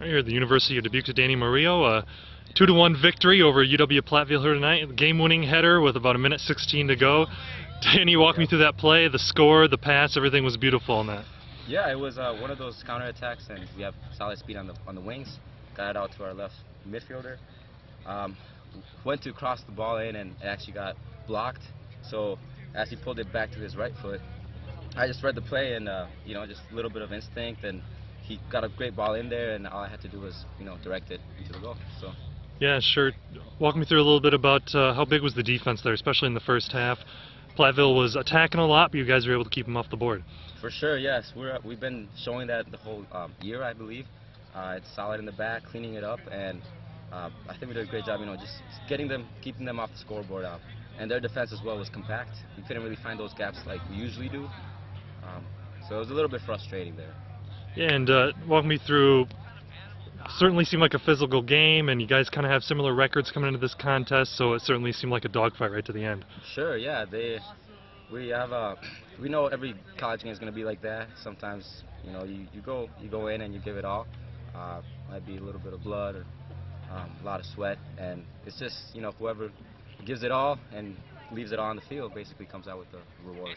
Right here at the University of Dubuque to Dani Morillo, a two to one victory over UW Platteville here tonight. Game-winning header with about a minute 16 to go. Dani, walk me through that play, the score, the pass, everything was beautiful on that. Yeah, it was uh, one of those counterattacks, and we have solid speed on the on the wings. Got it out to our left midfielder. Um, went to cross the ball in, and it actually got blocked. So as he pulled it back to his right foot, I just read the play, and uh, you know, just a little bit of instinct, and he got a great ball in there, and all I had to do was you know direct it into the goal. So. Yeah, sure. Walk me through a little bit about uh, how big was the defense there, especially in the first half. Platteville was attacking a lot, but you guys were able to keep them off the board. For sure, yes. We're we've been showing that the whole um, year, I believe. Uh, it's solid in the back, cleaning it up, and uh, I think we did a great job. You know, just getting them, keeping them off the scoreboard. Uh, and their defense as well was compact. We couldn't really find those gaps like we usually do. Um, so it was a little bit frustrating there. And uh, walk me through certainly seemed like a physical game, and you guys kind of have similar records coming into this contest, so it certainly seemed like a dogfight right to the end. Sure, yeah. They, we have a, we know every college game is going to be like that. Sometimes, you know, you, you go you go in and you give it all. Uh, might be a little bit of blood or um, a lot of sweat, and it's just you know whoever gives it all and leaves it all on the field basically comes out with the reward.